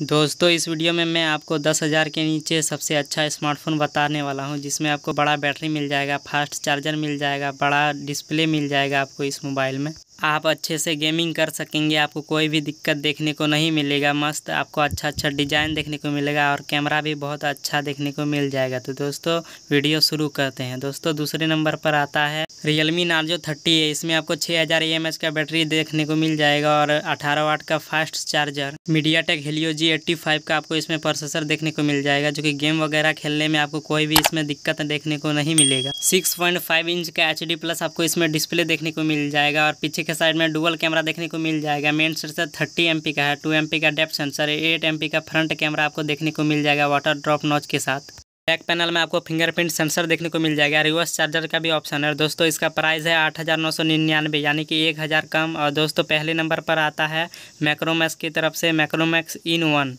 दोस्तों, इस वीडियो में मैं आपको दस हज़ार के नीचे सबसे अच्छा स्मार्टफ़ोन बताने वाला हूँ, जिसमें आपको बड़ा बैटरी मिल जाएगा, फास्ट चार्जर मिल जाएगा, बड़ा डिस्प्ले मिल जाएगा आपको इस मोबाइल में। आप अच्छे से गेमिंग कर सकेंगे, आपको कोई भी दिक्कत देखने को नहीं मिलेगा, मस्त आपको अच्छा अच्छा डिज़ाइन देखने को मिलेगा और कैमरा भी बहुत अच्छा देखने को मिल जाएगा। तो दोस्तों वीडियो शुरू करते हैं। दोस्तों, दूसरे नंबर पर आता है रियलमी नार्जो थर्टी है इसमें आपको छः हज़ार ई का बैटरी देखने को मिल जाएगा और अठारह वाट का fast charger MediaTek Helio G eighty five का आपको इसमें प्रोसेसर देखने को मिल जाएगा, जो कि गेम वगैरह खेलने में आपको कोई भी इसमें दिक्कत देखने को नहीं मिलेगा। सिक्स पॉइंट फाइव इंच का एच डी प्लस आपको इसमें डिस्प्ले देखने को मिल जाएगा और पीछे के साइड में डुअल कैमरा देखने को मिल जाएगा। मेन सेंसर थर्टी एम का है टू एम का डेप्थ सेंसर है एट एम का फ्रंट कैमरा आपको देखने को मिल जाएगा वाटर ड्रॉप नॉच के साथ। बैक पैनल में आपको फिंगरप्रिंट सेंसर देखने को मिल जाएगा। रिवर्स चार्जर का भी ऑप्शन है। दोस्तों, इसका प्राइस है आठ हज़ार नौ सौ निन्यानवे, यानी कि एक हज़ार कम। और दोस्तों, पहले नंबर पर आता है मैक्रोमैक्स की तरफ़ से मैक्रोमैक्स इन वन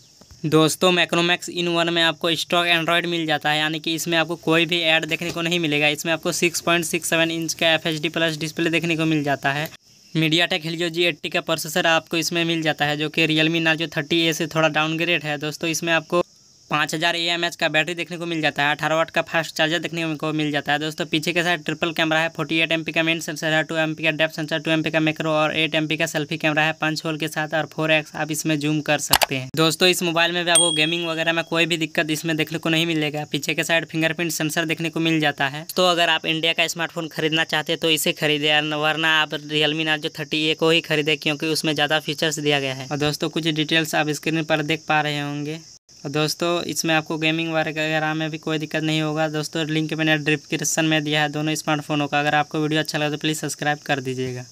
दोस्तों मैक्रोमैक्स इन वन में आपको स्टॉक एंड्रॉयड मिल जाता है, यानी कि इसमें आपको कोई भी ऐड देखने को नहीं मिलेगा। इसमें आपको six point six seven inch का F H D plus display देखने को मिल जाता है। MediaTek Helio G eighty का प्रोसेसर आपको इसमें मिल जाता है, जो कि रियलमी नार्जो थर्टी ए से थोड़ा डाउनग्रेड है। दोस्तों, इसमें आपको पाँच हज़ार ए एम एच का बैटरी देखने को मिल जाता है, अठारह वाट का फास्ट चार्जर देखने को मिल जाता है। दोस्तों, पीछे के साइड ट्रिपल कैमरा है, फोर्टी एट एम पी का मेन सेंसर है, टू एम पी का depth sensor, two M P का मैक्रो और एट एम पी का सेल्फी कैमरा है, पंच होल के साथ और फोर एक्स। आप इसमें जूम कर सकते हैं। दोस्तों, इस मोबाइल में भी आपको गेमिंग वगैरह में कोई भी दिक्कत इसमें देखने को नहीं मिलेगा। पीछे के साइड फिंगरप्रिंट सेंसर देखने को मिल जाता है। तो अगर आप इंडिया का स्मार्टफ़ोन खरीदना चाहते हैं तो इसे खरीदे, वरना आप रियलमी नार्जो थर्टी ए को ही खरीदे, क्योंकि उसमें ज़्यादा फीचर्स दिया गया है। और दोस्तों, कुछ डिटेल्स आप स्क्रीन पर देख पा रहे होंगे। दोस्तों, इसमें आपको गेमिंग वगैरह में भी कोई दिक्कत नहीं होगा। दोस्तों लिंक मैंने डिस्क्रिप्शन में दिया है, दोनों स्मार्टफोनों का। अगर आपको वीडियो अच्छा लगा तो प्लीज़ सब्सक्राइब कर दीजिएगा।